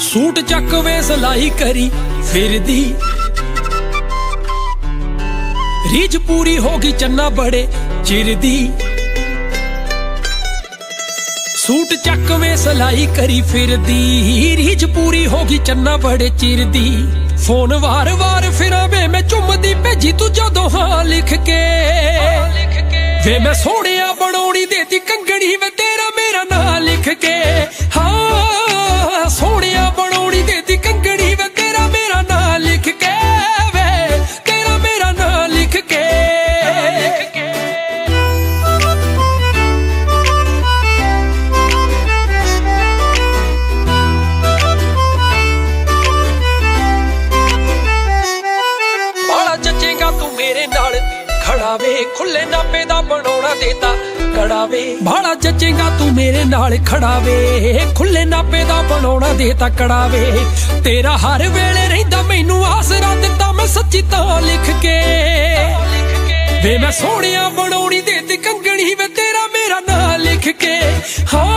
Suit ਚੱਕ ਵੇ ਸਲਾਈ ਕਰੀ ਫਿਰਦੀ। ਰੀਜ ਪੂਰੀ ਹੋ ਗਈ ਚੰਨਾ ਬੜੇ ਚਿਰਦੀ। ਸੂਟ ਚੱਕ ਵੇ ਸਲਾਈ ਕਰੀ ਫਿਰਦੀ। ਰੀਜ ਪੂਰੀ ਹੋ ਗਈ ਚੰਨਾ ਬੜੇ ਚਿਰਦੀ। ਫੋਨ ਵਾਰ-ਵਾਰ ਫਿਰਾਂ ਵੇ ਮੈਂ ਚੁੰਮਦੀ ਭੇਜੀ ਤੂੰ ਜਦੋਂ ਹਾਂ ਲਿਖ ਕੇ। ਵੇ ਮੈਂ ਸੋਹਣਿਆ ਬਣਾਉਣੀ ਦੇਤੀ ਕੰਗਣੀ ਵੇ ਤੇਰਾ ਮੇਰਾ ਮੇਰੇ ਨਾਲ ਖੜਾ ਵੇ ਖੁੱਲੇ ਨਾਪੇ ਦਾ ਬਣਾਉਣਾ ਦੇਤਾ ਕੜਾ ਵੇ ਬਾਲਾ ਜੱਜੇਗਾ ਤੂੰ ਮੇਰੇ ਨਾਲ ਖੜਾ ਵੇ ਖੁੱਲੇ ਨਾਪੇ ਦਾ ਬਣਾਉਣਾ ਦੇਤਾ ਕੜਾ ਵੇ ਤੇਰਾ ਹਰ ਵੇਲੇ ਰਹਿੰਦਾ, ਮੈਨੂੰ ਆਸਰਾ ਦਿੱਤਾ, ਮੈਂ ਸੱਚੀ ਤਾਂ ਲਿਖ ਕੇ। ਵੇ ਮੈਂ ਸੋਹਣਿਆ ਬਣਾਉਣੀ ਦੇਤੀ, ਕੰਗਣੀ ਵੇ ਤੇਰਾ ਮੇਰਾ ਨਾਂ ਲਿਖ ਕੇ। ਹਾਂ